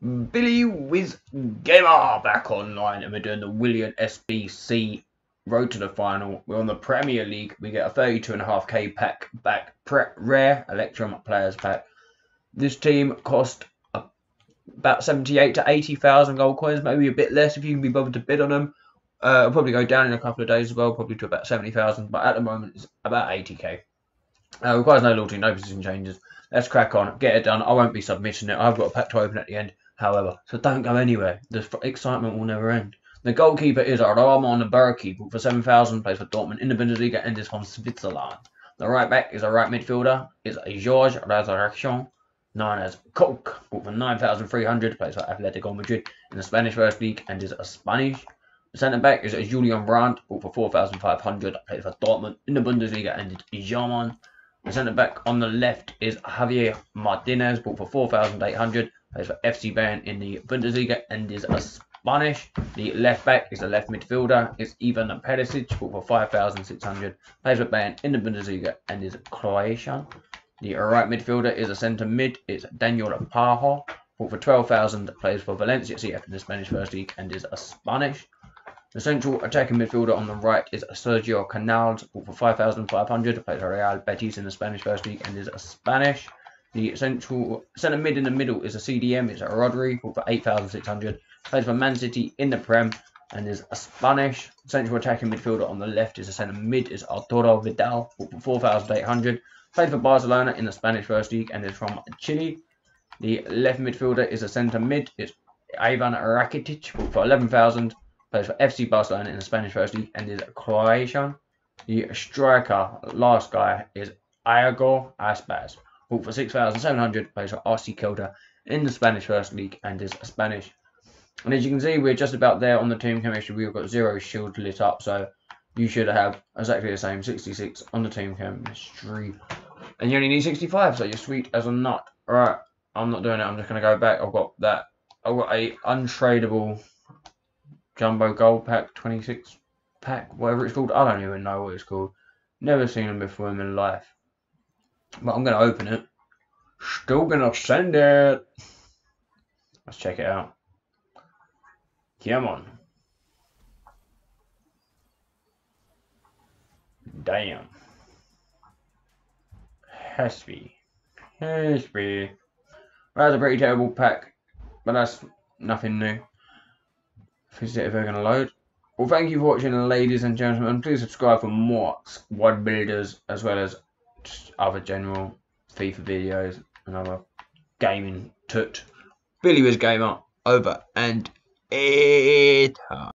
Billy Wizz Gamer back online and we're doing the Willian SBC road to the final. We're on the Premier League. We get a 32.5k pack back, prep rare Electrum players pack. This team cost about 78 to 80,000 gold coins, maybe a bit less if you can be bothered to bid on them. Uh, it'll probably go down in a couple of days as well, probably to about 70,000, but at the moment it's about 80k. Uh, requires no loyalty, no position changes. Let's crack on, get it done. I won't be submitting it. I've got a pack to open at the end however, so don't go anywhere. The excitement will never end. The goalkeeper is Roman Burki, for 7,000, plays for Dortmund in the Bundesliga and is from Switzerland. The right back is a right midfielder, is George Resurrection, known as Koke, for 9,300, plays for Atletico Madrid in the Spanish First League and is a Spanish. The centre back is Julian Brandt, for 4,500, plays for Dortmund in the Bundesliga and is German. The centre back on the left is Javier Martinez, bought for 4,800, plays for FC Bayern in the Bundesliga and is a Spanish. The left back is a left midfielder. It's Ivan Perisic, bought for 5,600. Plays for Bayern in the Bundesliga and is Croatian. The right midfielder is a centre mid. It's Daniel Parejo, bought for 12,000. Plays for Valencia CF in the Spanish First League and is a Spanish. The central attacking midfielder on the right is Sergio Canales, bought for 5,500. Plays for Real Betis in the Spanish First League and is a Spanish. The central centre mid in the middle is a CDM. It's a Rodri for 8,600. Plays for Man City in the Prem and is a Spanish. Central attacking midfielder on the left is a centre mid is Arturo Vidal for 4,800. Played for Barcelona in the Spanish First League and is from Chile. The left midfielder is a centre mid. It's Ivan Rakitic for 11,000. Plays for FC Barcelona in the Spanish First League and is Croatian. The striker, last guy, is Iago Aspas bought for 6,700, plays for RC Celta in the Spanish First League and is Spanish. And as you can see, we're just about there on the team chemistry. We've got zero shield lit up, so you should have exactly the same 66 on the team chemistry. And you only need 65, so you're sweet as a nut. Alright, I'm not doing it. I'm just going to go back. I've got that. I've got a untradeable jumbo gold pack, 26 pack, whatever it's called. I don't even know what it's called. Never seen them before in my life. But I'm going to open it. Still going to send it. Let's check it out. Come on. Damn. Has to. That's a pretty terrible pack. But that's nothing new. Is it ever going to load? Well, thank you for watching, ladies and gentlemen. Please subscribe for more squad builders as well as other general FIFA videos and other gaming toot. Billy Wizz gamer over and it.